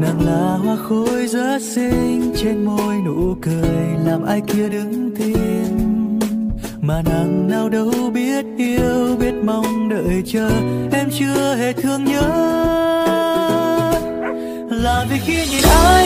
nàng là hoa khôi rất xinh, trên môi nụ cười làm ai kia đứng tim mà nàng nào đâu biết yêu, biết mong đợi chờ, em chưa hề thương nhớ. Là vì khi nhìn ai